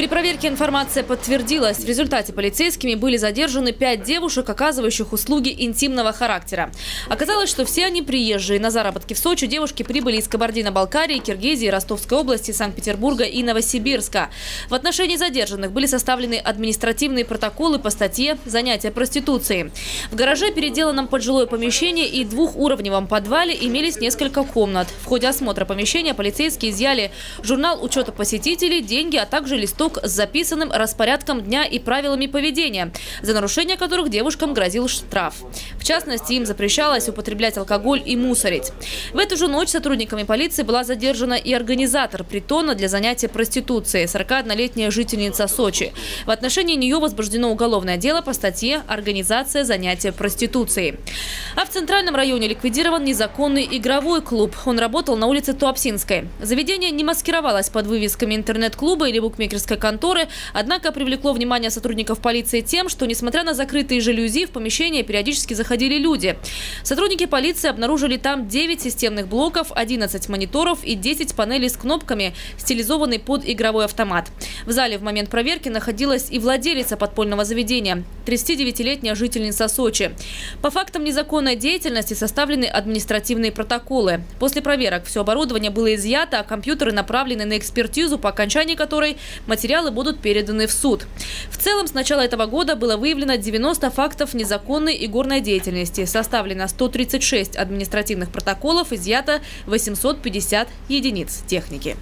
При проверке информация подтвердилась. В результате полицейскими были задержаны пять девушек, оказывающих услуги интимного характера. Оказалось, что все они приезжие. На заработки в Сочи девушки прибыли из Кабардино-Балкарии, Киргизии, Ростовской области, Санкт-Петербурга и Новосибирска. В отношении задержанных были составлены административные протоколы по статье «Занятие проституцией». В гараже, переделанном под жилое помещение и двухуровневом подвале имелись несколько комнат. В ходе осмотра помещения полицейские изъяли журнал учета посетителей, деньги, а также листок с записанным распорядком дня и правилами поведения, за нарушение которых девушкам грозил штраф. В частности, им запрещалось употреблять алкоголь и мусорить. В эту же ночь сотрудниками полиции была задержана и организатор притона для занятия проституцией, 41-летняя жительница Сочи. В отношении нее возбуждено уголовное дело по статье «Организация занятия проституцией». А в Центральном районе ликвидирован незаконный игровой клуб. Он работал на улице Туапсинской. Заведение не маскировалось под вывесками интернет-клуба или букмекерской конторы, однако привлекло внимание сотрудников полиции тем, что, несмотря на закрытые жалюзи, в помещение периодически заходили люди. Сотрудники полиции обнаружили там 9 системных блоков, 11 мониторов и 10 панелей с кнопками, стилизованные под игровой автомат. В зале в момент проверки находилась и владелица подпольного заведения – 39-летняя жительница Сочи. По фактам незаконной деятельности составлены административные протоколы. После проверок все оборудование было изъято, а компьютеры направлены на экспертизу, по окончании которой материалы будут переданы в суд. В целом, с начала этого года было выявлено 90 фактов незаконной и горной деятельности. Составлено 136 административных протоколов, изъято 850 единиц техники.